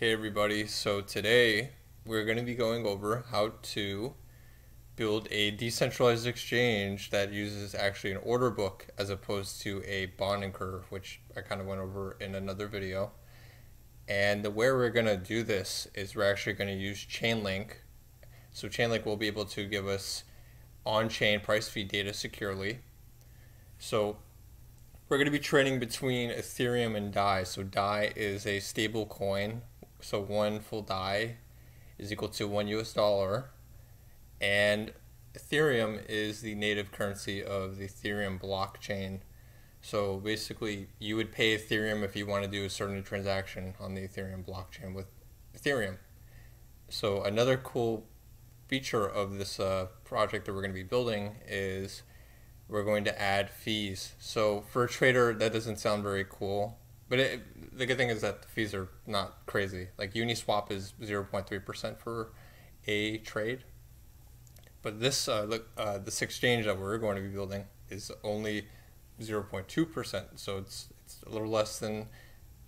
Hey everybody, so today we're going to be going over how to build a decentralized exchange that uses actually an order book as opposed to a bonding curve, which I kind of went over in another video. And the way we're going to do this is we're actually going to use Chainlink. So Chainlink will be able to give us on-chain price feed data securely. So we're going to be trading between Ethereum and DAI. So DAI is a stable coin. So one full DAI is equal to one US dollar. And Ethereum is the native currency of the Ethereum blockchain. So basically, you would pay Ethereum if you want to do a certain transaction on the Ethereum blockchain with Ethereum. So another cool feature of this uh, project that we're going to be building is we're going to add fees. So for a trader, that doesn't sound very cool, but it, the good thing is that the fees are not crazy. Like Uniswap is 0.3% for a trade, but this uh, look, uh, this exchange that we're going to be building is only 0.2%, so it's it's a little less than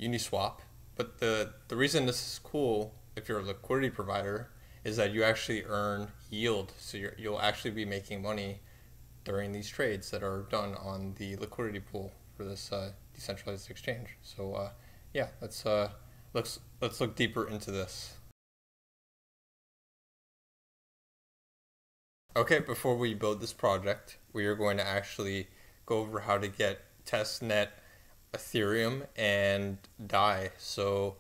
Uniswap. But the the reason this is cool, if you're a liquidity provider, is that you actually earn yield. So you you'll actually be making money during these trades that are done on the liquidity pool for this uh, decentralized exchange. So uh, yeah, let's uh, let's let's look deeper into this. Okay, before we build this project, we are going to actually go over how to get testnet Ethereum and DAI. So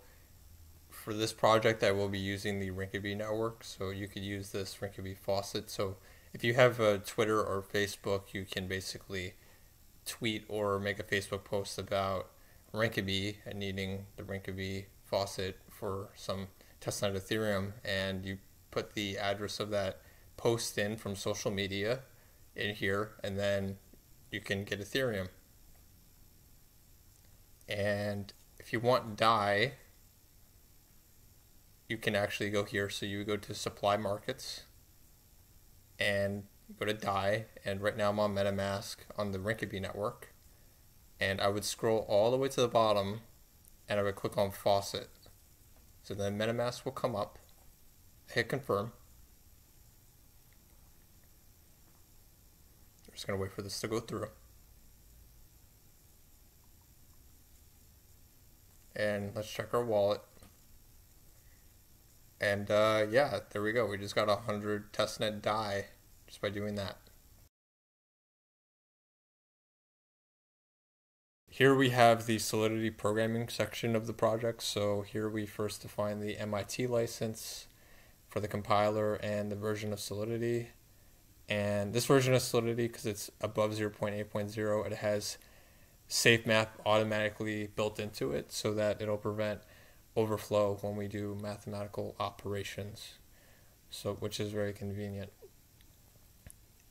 for this project, I will be using the Rinkeby network. So you could use this Rinkeby faucet. So if you have a Twitter or Facebook, you can basically tweet or make a Facebook post about Rinkeby and needing the Rinkeby faucet for some testnet Ethereum, and you put the address of that post in from social media in here, and then you can get Ethereum. And if you want DAI, you can actually go here. So you go to supply markets and go to DAI, And right now I'm on MetaMask on the Rinkeby network. And I would scroll all the way to the bottom and I would click on faucet. So then MetaMask will come up, hit confirm. I'm just going to wait for this to go through. And let's check our wallet. And uh, yeah, there we go. We just got a 100 testnet DAI just by doing that. Here we have the Solidity programming section of the project. So here we first define the MIT license for the compiler and the version of Solidity. And this version of Solidity, because it's above 0.8.0, it has SafeMath automatically built into it so that it'll prevent overflow when we do mathematical operations. So which is very convenient.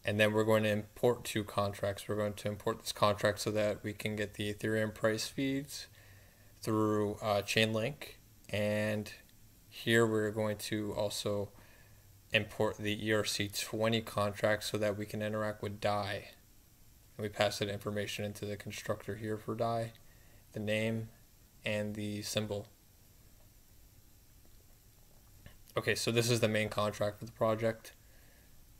And then we're going to import two contracts. We're going to import this contract so that we can get the Ethereum price feeds through uh, Chainlink. And here we're going to also import the ERC20 contract so that we can interact with DAI. And we pass that information into the constructor here for DAI, the name and the symbol. Okay, so this is the main contract for the project.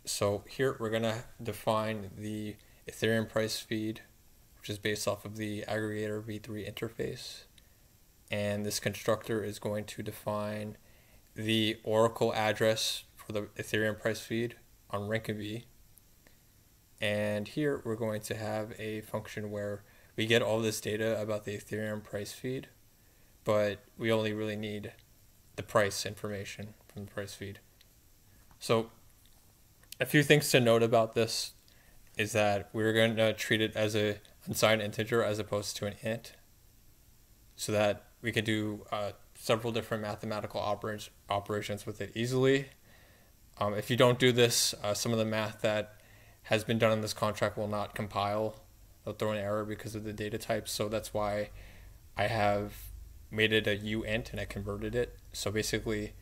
So here we're going to define the Ethereum price feed, which is based off of the aggregator v3 interface. And this constructor is going to define the Oracle address for the Ethereum price feed on Rinkeby. And here we're going to have a function where we get all this data about the Ethereum price feed, but we only really need the price information from the price feed. So a few things to note about this is that we're going to treat it as a unsigned integer as opposed to an int so that we can do uh, several different mathematical oper operations with it easily. Um, if you don't do this, uh, some of the math that has been done in this contract will not compile. They'll throw an error because of the data type. So that's why I have made it a uint and I converted it. So basically,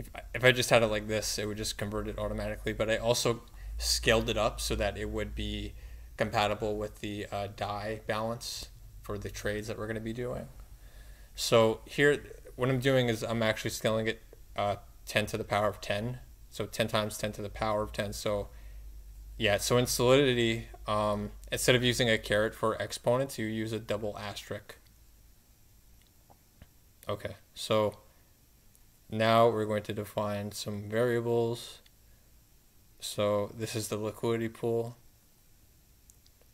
if I, if I just had it like this, it would just convert it automatically. But I also scaled it up so that it would be compatible with the uh, DAI balance for the trades that we're going to be doing. So here, what I'm doing is I'm actually scaling it uh, 10 to the power of 10. So 10 times 10 to the power of 10. So yeah, so in Solidity, um, instead of using a caret for exponents, you use a double asterisk. Okay, so now we're going to define some variables. So this is the liquidity pool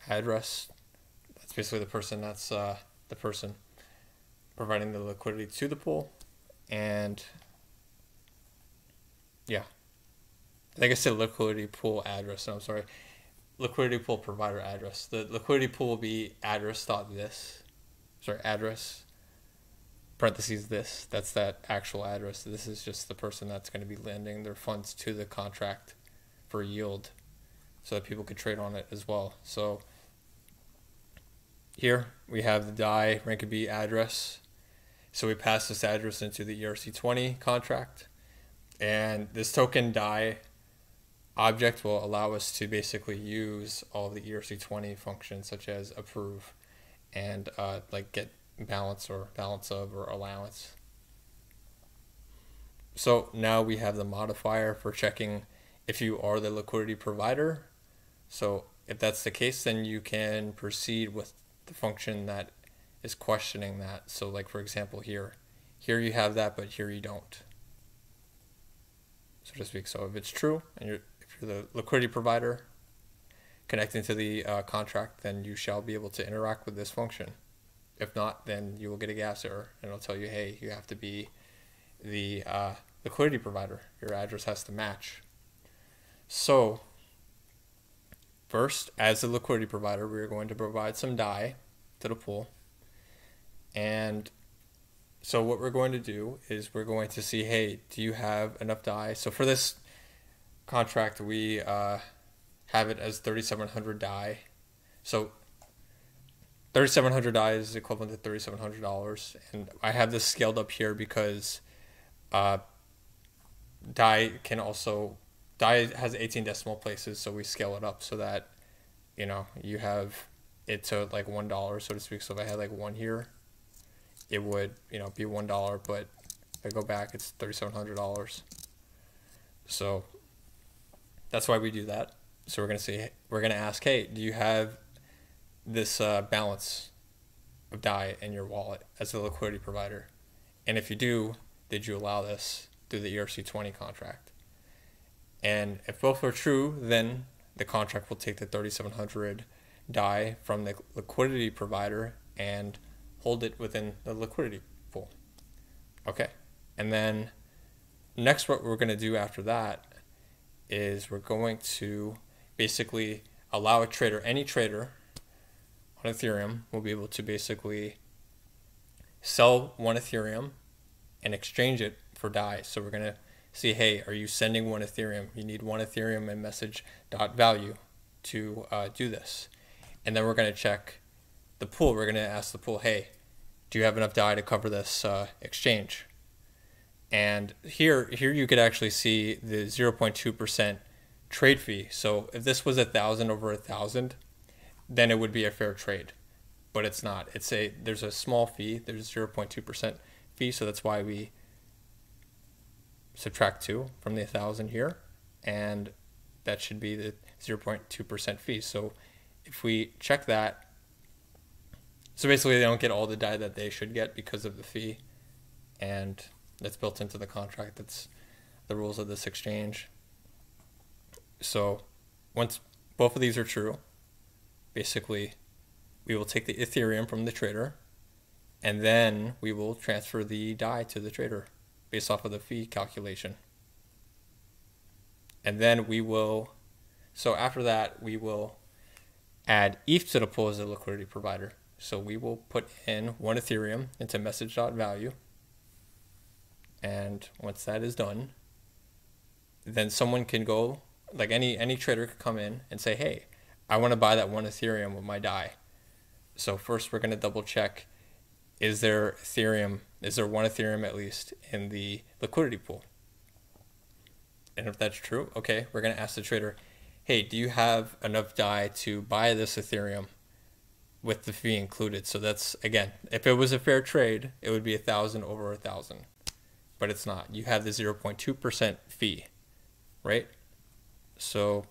address. That's basically the person that's uh, the person providing the liquidity to the pool. And yeah, I think I said liquidity pool address. No, I'm sorry, liquidity pool provider address. The liquidity pool will be address dot this, sorry, address parentheses this. That's that actual address. This is just the person that's going to be lending their funds to the contract for yield so that people could trade on it as well. So here we have the DAI rank B address. So we pass this address into the ERC20 contract. And this token DAI object will allow us to basically use all the ERC20 functions such as approve and uh, like get balance or balance of or allowance. So now we have the modifier for checking if you are the liquidity provider. So if that's the case, then you can proceed with the function that is questioning that. So like for example here, here you have that, but here you don't. So to speak. So if it's true and you're if you're the liquidity provider connecting to the uh, contract, then you shall be able to interact with this function. If not, then you will get a gas error and it'll tell you, hey, you have to be the uh, liquidity provider. Your address has to match. So, first, as a liquidity provider, we are going to provide some DAI to the pool. And so, what we're going to do is we're going to see, hey, do you have enough DAI? So, for this contract, we uh, have it as 3,700 DAI. So, 3700 DAI is equivalent to $3700 and i have this scaled up here because uh, DAI can also DAI has 18 decimal places so we scale it up so that you know you have it to like one dollar so to speak. So if i had like one here it would you know be one dollar. But if i go back it's $3700 so that's why we do that. So we're going to say we're going to ask hey do you have this uh, balance of DAI in your wallet as a liquidity provider? And if you do, did you allow this through the ERC20 contract? And if both are true, then the contract will take the 3700 DAI from the liquidity provider and hold it within the liquidity pool. Okay. And then next, what we're going to do after that is we're going to basically allow a trader, any trader, on Ethereum will be able to basically sell one Ethereum and exchange it for DAI. So we're going to see, hey, are you sending one Ethereum? You need one Ethereum and message dot value to uh, do this. And then we're going to check the pool. We're going to ask the pool, hey, do you have enough DAI to cover this uh, exchange? And here, here you could actually see the 0.2% trade fee. So if this was a thousand over a thousand, then it would be a fair trade. But it's not. It's a there's a small fee. There's 0.2% fee, so that's why we subtract 2 from the 1000 here and that should be the 0.2% fee. So if we check that so basically they don't get all the DAI that they should get because of the fee and that's built into the contract. That's the rules of this exchange. So once both of these are true, basically we will take the Ethereum from the trader and then we will transfer the DAI to the trader based off of the fee calculation. And then we will, so after that, we will add ETH to the pool as a liquidity provider. So we will put in one Ethereum into message.value. And once that is done, then someone can go, like any, any trader could come in and say, hey, I want to buy that one Ethereum with my DAI. So first we're going to double check is there Ethereum, is there one Ethereum at least in the liquidity pool? And if that's true, okay, we're going to ask the trader, hey, do you have enough DAI to buy this Ethereum with the fee included. So that's again, if it was a fair trade, it would be a thousand over a thousand, but it's not. You have the zero point two percent fee, right? So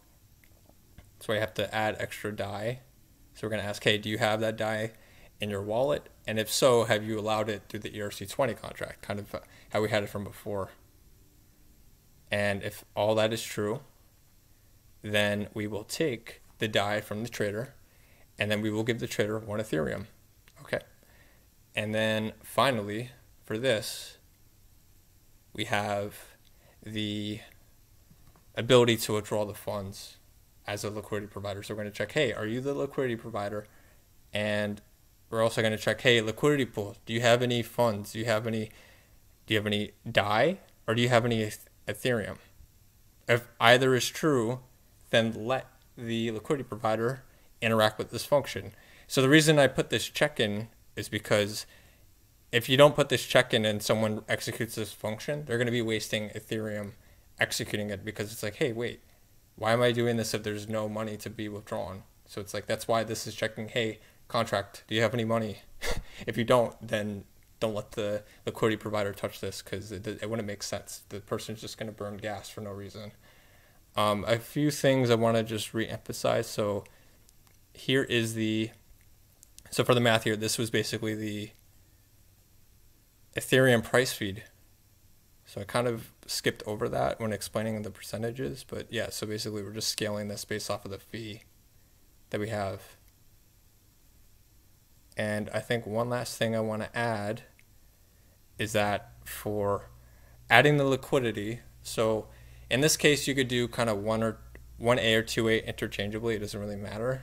why you have to add extra Dai. So we're gonna ask, hey, do you have that Dai in your wallet? And if so, have you allowed it through the ERC20 contract, kind of uh, how we had it from before? And if all that is true, then we will take the Dai from the trader and then we will give the trader one Ethereum. Okay. And then finally, for this, we have the ability to withdraw the funds as a liquidity provider. So we're going to check, hey, are you the liquidity provider? And we're also going to check, hey, liquidity pool, do you have any funds? Do you have any, do you have any DAI or do you have any Ethereum? If either is true, then let the liquidity provider interact with this function. So the reason I put this check in is because if you don't put this check in and someone executes this function, they're going to be wasting Ethereum executing it because it's like, hey, wait, why am I doing this if there's no money to be withdrawn? So it's like, that's why this is checking, hey, contract, do you have any money? if you don't, then don't let the liquidity provider touch this because it, it wouldn't make sense. The person's just going to burn gas for no reason. Um, a few things I want to just re-emphasize. So here is the, so for the math here, this was basically the Ethereum price feed. So I kind of skipped over that when explaining the percentages, but yeah, so basically we're just scaling this based off of the fee that we have. And I think one last thing I want to add is that for adding the liquidity, so in this case you could do kind of one or one A or two A interchangeably, it doesn't really matter.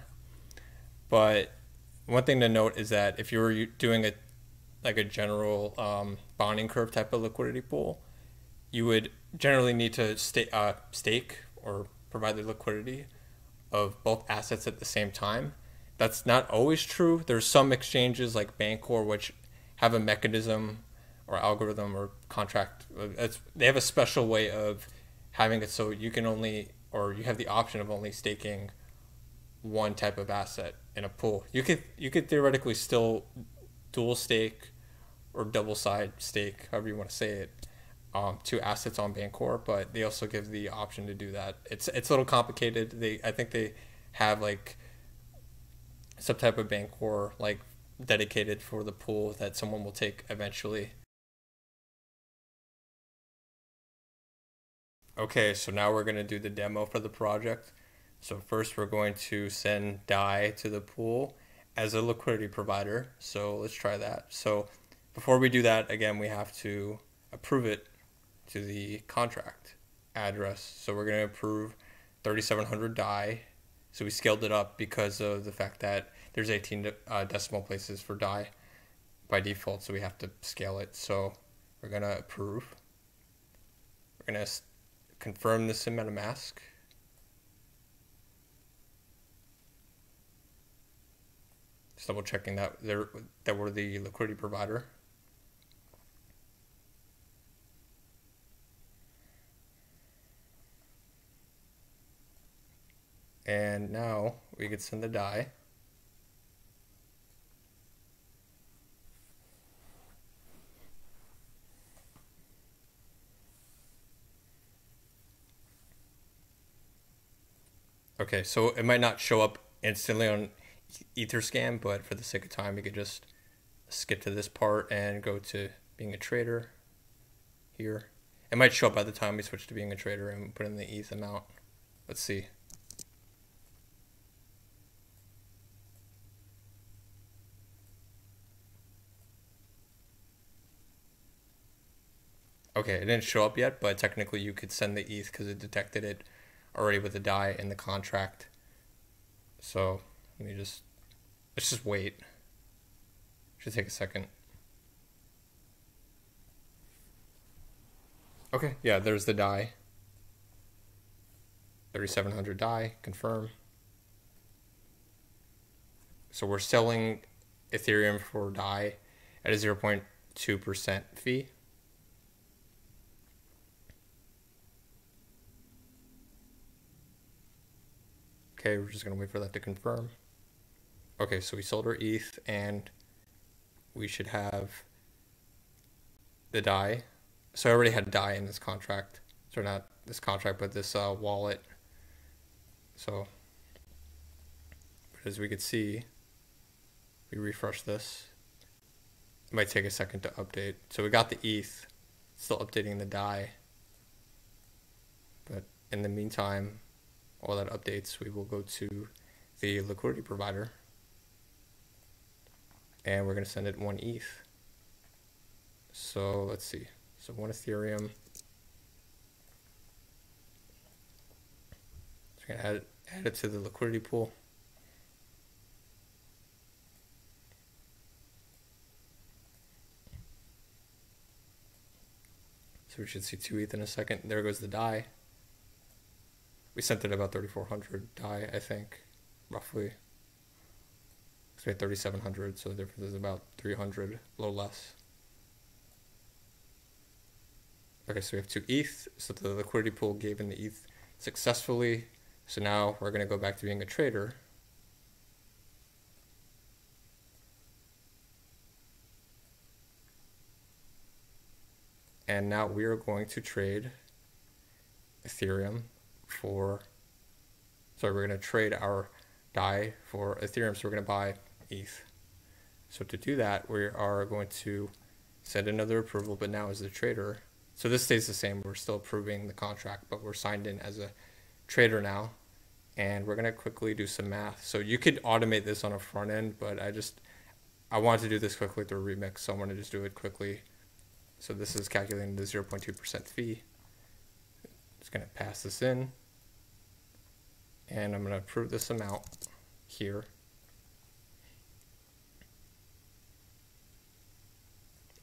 But one thing to note is that if you were doing a like a general um, bonding curve type of liquidity pool, you would generally need to uh, stake or provide the liquidity of both assets at the same time. That's not always true. There's some exchanges like Bancor which have a mechanism or algorithm or contract. They have a special way of having it so you can only or you have the option of only staking one type of asset in a pool. You could you could theoretically still dual stake or double side stake, however you want to say it, um, assets on Bancor, but they also give the option to do that. It's it's a little complicated. They I think they have like some type of Bancor like dedicated for the pool that someone will take eventually. Okay, so now we're going to do the demo for the project. So first we're going to send DAI to the pool as a liquidity provider. So let's try that. So before we do that, again, we have to approve it to the contract address. So we're going to approve 3700 DAI. So we scaled it up because of the fact that there's 18 uh, decimal places for DAI by default. So we have to scale it. So we're going to approve. We're going to confirm this in MetaMask. Just double checking that they're that we're the liquidity provider. And now we could send the DAI. Okay, so it might not show up instantly on Etherscan, but for the sake of time, you could just skip to this part and go to being a trader here. It might show up by the time we switch to being a trader and put in the ETH amount. Let's see. Okay, it didn't show up yet, but technically you could send the ETH because it detected it already with the DAI in the contract. So let me just let's just wait. Should take a second. Okay, yeah, there's the DAI. 3700 DAI, confirm. So we're selling Ethereum for DAI at a 0.2% fee. Okay, we're just going to wait for that to confirm. Okay, so we sold our ETH and we should have the DAI. So I already had DAI in this contract. So not this contract, but this uh, wallet. So but as we could see, we refresh this. It might take a second to update. So we got the ETH, still updating the DAI. But in the meantime, while that updates, we will go to the liquidity provider and we're going to send it one ETH. So let's see. So one Ethereum. So we're going to add, add it to the liquidity pool. So we should see two ETH in a second. There goes the DAI. We sent it about 3,400 DAI, I think, roughly. So we had 3,700, so the difference is about 300, a little less. Okay, so we have two ETH. So the liquidity pool gave in the ETH successfully. So now we're going to go back to being a trader. And now we are going to trade Ethereum for, sorry, we're going to trade our DAI for Ethereum. So we're going to buy ETH. So to do that, we are going to send another approval, but now as a trader. So this stays the same. We're still approving the contract, but we're signed in as a trader now. And we're going to quickly do some math. So you could automate this on a front end, but I just, I wanted to do this quickly through Remix. So I'm going to just do it quickly so this is calculating the 0.2% fee. Just going to pass this in. And I'm going to approve this amount here.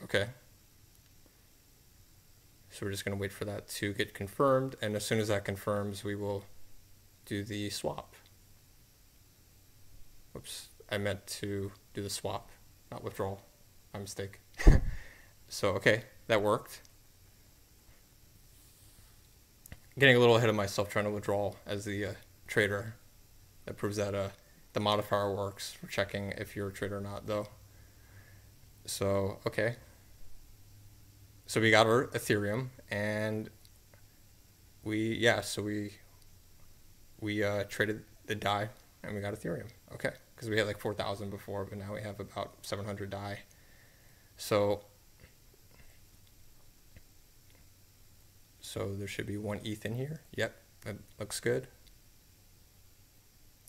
Okay. So we're just going to wait for that to get confirmed. And as soon as that confirms, we will do the swap. Oops, I meant to do the swap, not withdrawal. My mistake. So, okay, that worked. Getting a little ahead of myself trying to withdraw as the uh, trader. That proves that uh, the modifier works for checking if you're a trader or not, though. So, okay. So we got our Ethereum, and we, yeah, so we, we uh, traded the DAI, and we got Ethereum. Okay, because we had like 4,000 before, but now we have about 700 DAI. So So there should be one ETH in here. Yep, that looks good.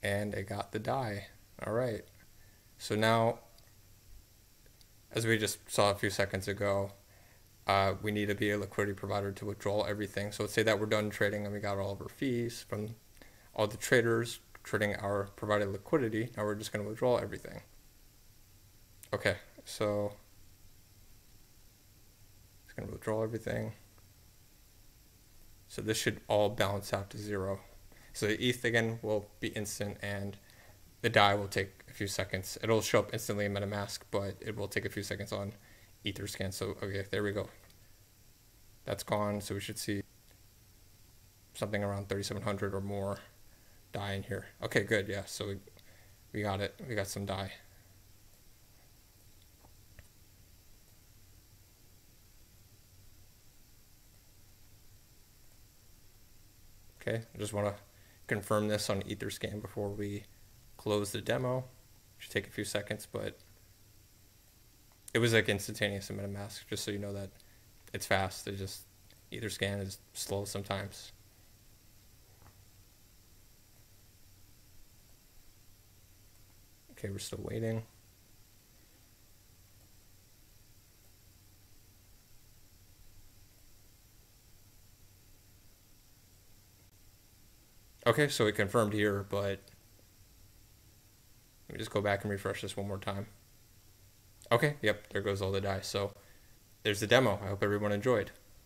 And I got the DAI. All right. So now, as we just saw a few seconds ago, uh, we need to be a liquidity provider to withdraw everything. So let's say that we're done trading and we got all of our fees from all the traders trading our provided liquidity. Now we're just going to withdraw everything. Okay, so it's going to withdraw everything. So this should all balance out to zero. So the ETH again will be instant and the DAI will take a few seconds. It'll show up instantly in MetaMask, but it will take a few seconds on Etherscan. So okay, there we go. That's gone. So we should see something around 3,700 or more DAI in here. Okay, good. Yeah, so we, we got it. We got some DAI. Okay, I just want to confirm this on Etherscan before we close the demo. Should take a few seconds, but it was like instantaneous in MetaMask, just so you know that it's fast. It just Etherscan is slow sometimes. Okay, we're still waiting. Okay, so it confirmed here, but let me just go back and refresh this one more time. Okay, yep, there goes all the dice. So there's the demo. I hope everyone enjoyed.